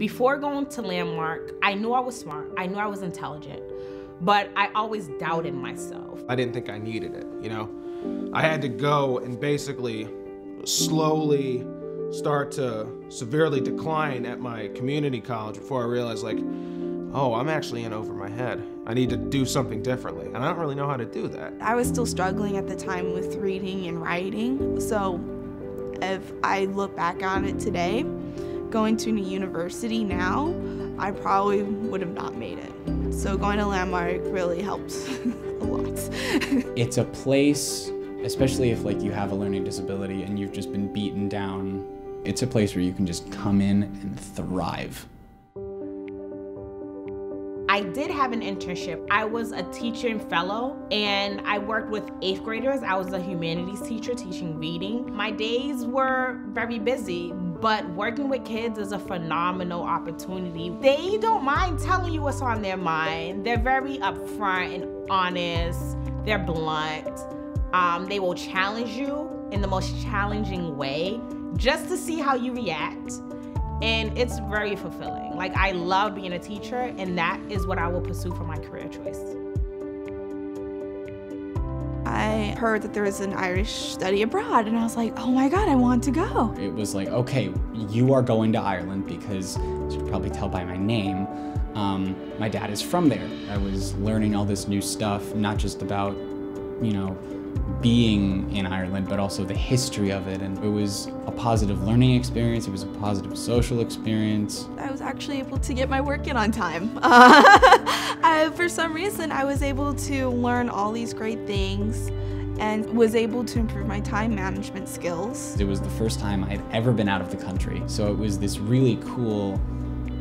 Before going to Landmark, I knew I was smart, I knew I was intelligent, but I always doubted myself. I didn't think I needed it, you know? I had to go and basically slowly start to severely decline at my community college before I realized like, oh, I'm actually in over my head. I need to do something differently. And I don't really know how to do that. I was still struggling at the time with reading and writing. So if I look back on it today, going to a university now, I probably would have not made it. So going to Landmark really helped a lot. it's a place, especially if like you have a learning disability and you've just been beaten down, it's a place where you can just come in and thrive. I did have an internship. I was a teacher and fellow, and I worked with eighth graders. I was a humanities teacher teaching reading. My days were very busy, but working with kids is a phenomenal opportunity. They don't mind telling you what's on their mind. They're very upfront and honest. They're blunt. Um, they will challenge you in the most challenging way just to see how you react and it's very fulfilling. Like I love being a teacher and that is what I will pursue for my career choice. Heard that there was an Irish study abroad and I was like, oh my God, I want to go. It was like, okay, you are going to Ireland because, as you can probably tell by my name, um, my dad is from there. I was learning all this new stuff, not just about, you know, being in Ireland, but also the history of it. And it was a positive learning experience. It was a positive social experience. I was actually able to get my work in on time. Uh, I, for some reason, I was able to learn all these great things and was able to improve my time management skills. It was the first time I had ever been out of the country. So it was this really cool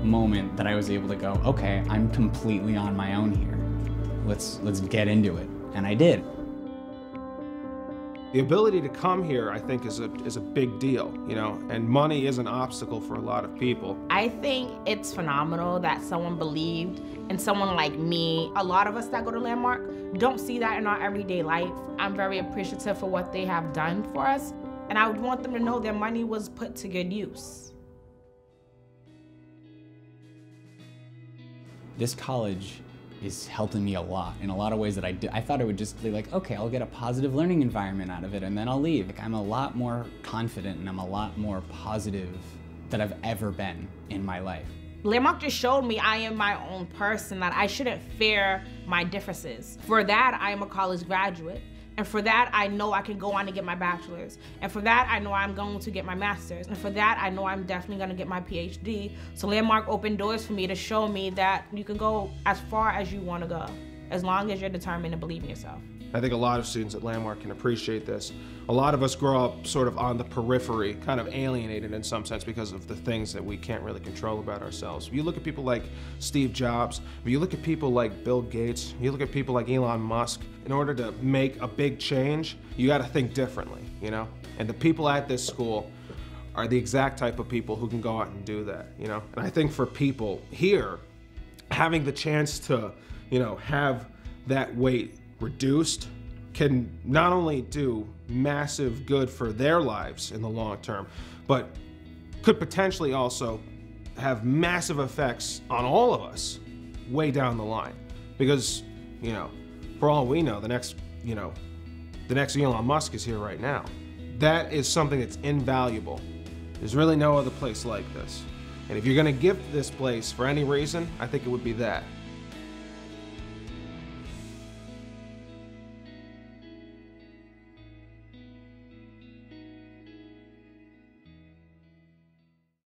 moment that I was able to go, okay, I'm completely on my own here. Let's, let's get into it. And I did. The ability to come here, I think, is a, is a big deal, you know, and money is an obstacle for a lot of people. I think it's phenomenal that someone believed in someone like me. A lot of us that go to Landmark don't see that in our everyday life. I'm very appreciative for what they have done for us, and I would want them to know their money was put to good use. This college is helping me a lot in a lot of ways that I did. I thought it would just be like, okay, I'll get a positive learning environment out of it and then I'll leave. Like, I'm a lot more confident and I'm a lot more positive than I've ever been in my life. Landmark just showed me I am my own person, that I shouldn't fear my differences. For that, I am a college graduate. And for that, I know I can go on to get my bachelor's. And for that, I know I'm going to get my master's. And for that, I know I'm definitely going to get my PhD. So Landmark opened doors for me to show me that you can go as far as you want to go, as long as you're determined to believe in yourself. I think a lot of students at Landmark can appreciate this. A lot of us grow up sort of on the periphery, kind of alienated in some sense because of the things that we can't really control about ourselves. If You look at people like Steve Jobs, if you look at people like Bill Gates, you look at people like Elon Musk, in order to make a big change, you gotta think differently, you know? And the people at this school are the exact type of people who can go out and do that, you know? And I think for people here, having the chance to, you know, have that weight reduced can not only do massive good for their lives in the long term, but could potentially also have massive effects on all of us way down the line. Because, you know, for all we know, the next, you know, the next Elon Musk is here right now. That is something that's invaluable. There's really no other place like this. And if you're gonna give this place for any reason, I think it would be that.